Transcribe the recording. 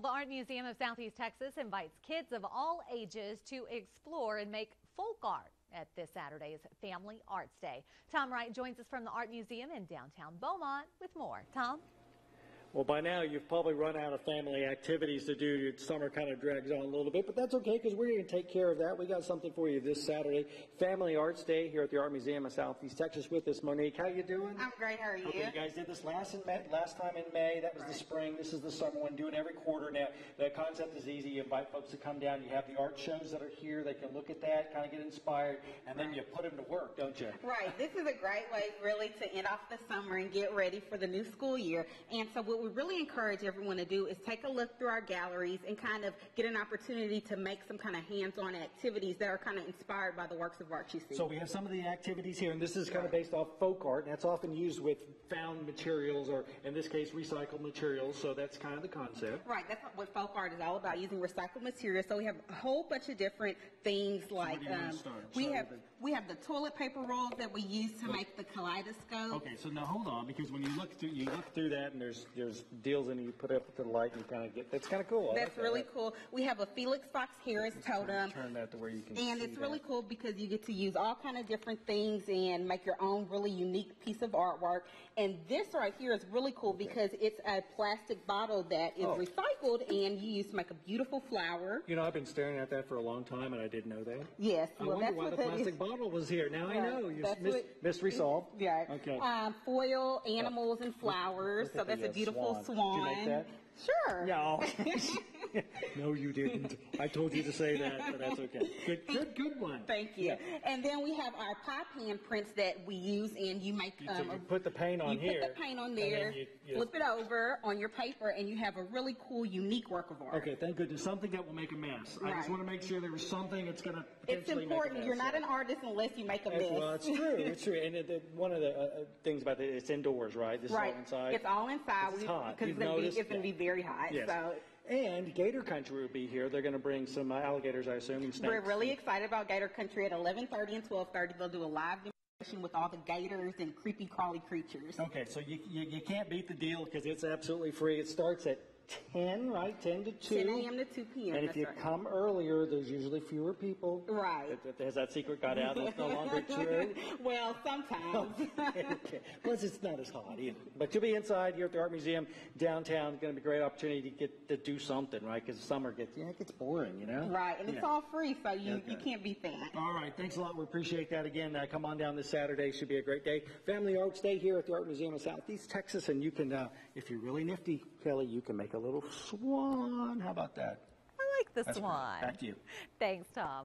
Well, the Art Museum of Southeast Texas invites kids of all ages to explore and make folk art at this Saturday's Family Arts Day. Tom Wright joins us from the Art Museum in downtown Beaumont with more. Tom? Well, by now you've probably run out of family activities to do. Summer kind of drags on a little bit, but that's okay because we're going to take care of that. We got something for you this Saturday, Family Arts Day here at the Art Museum of Southeast Texas with us. Monique, how you doing? I'm great. How are you? Okay, you guys did this last in May, last time in May. That was the spring. This is the summer one. Do it every quarter now. The concept is easy. You invite folks to come down. You have the art shows that are here. They can look at that, kind of get inspired, and then you put them to work, don't you? Right. This is a great way, really, to end off the summer and get ready for the new school year. And so, what we really encourage everyone to do is take a look through our galleries and kind of get an opportunity to make some kind of hands-on activities that are kind of inspired by the works of art you see. So we have some of the activities here, and this is kind of based off folk art, and that's often used with found materials, or in this case, recycled materials. So that's kind of the concept. Right. That's what folk art is all about, using recycled materials. So we have a whole bunch of different things like um, we have we have the toilet paper rolls that we use to make the kaleidoscope. Okay, so now hold on, because when you look through you look through that, and there's there's deals in you put up to the light and you kind of get, that's kind of cool. That's like really that. cool. We have a Felix Fox Harris totem. Turn that to where you can And it's that. really cool because you get to use all kind of different things and make your own really unique piece of artwork. And this right here is really cool because it's a plastic bottle that is oh. recycled and you use to make a beautiful flower. You know, I've been staring at that for a long time and I didn't know that. Yes. I well, wonder why the plastic bottle was here. Now I know. You missed mystery solved. Yeah. Okay. Um, foil, animals, and flowers. So that's a beautiful swan. swan. Did you make that? Sure. No. no, you didn't. I told you to say that, but that's okay. Good, good, good one. Thank you. Yeah. And then we have our pop hand prints that we use, and you make. You, um, you put the paint on you here. You put the paint on there, you, you flip it over on your paper, and you have a really cool, unique work of art. Okay, thank goodness. Something that will make a mess. Right. I just want to make sure there was something that's going to. It's important. You're not an artist unless you make a mess. Well, it's true. It's true. And it, one of the uh, uh, things about it, it's indoors, right? This right. is all inside. It's all inside. It's hot. Because it's going to be very hot. Yes. So and Gator Country will be here. They're going to bring some uh, alligators, I assume, and snakes. We're really excited about Gator Country at 11:30 and 12:30. They'll do a live demonstration with all the gators and creepy crawly creatures. Okay, so you, you, you can't beat the deal because it's absolutely free. It starts at 10, right? 10 to 2. 10 a.m. to 2 p.m. And if you right. come earlier, there's usually fewer people. Right. Has that secret got out? That's no longer true? well, sometimes. okay. Plus, it's not as hot either. But you'll be inside here at the Art Museum downtown. It's going to be a great opportunity to get to do something, right? Because summer gets, yeah, it gets boring, you know? Right. And it's all free, so you, okay. you can't beat that. All right. Thanks a lot. We appreciate that again. Uh, come on down this Saturday. Should be a great day. Family Arts Day here at the Art Museum of Southeast Texas. And you can, uh, if you're really nifty, Kelly, you can make a little swan. How about that? I like the That's swan. Back to you. Thanks, Tom.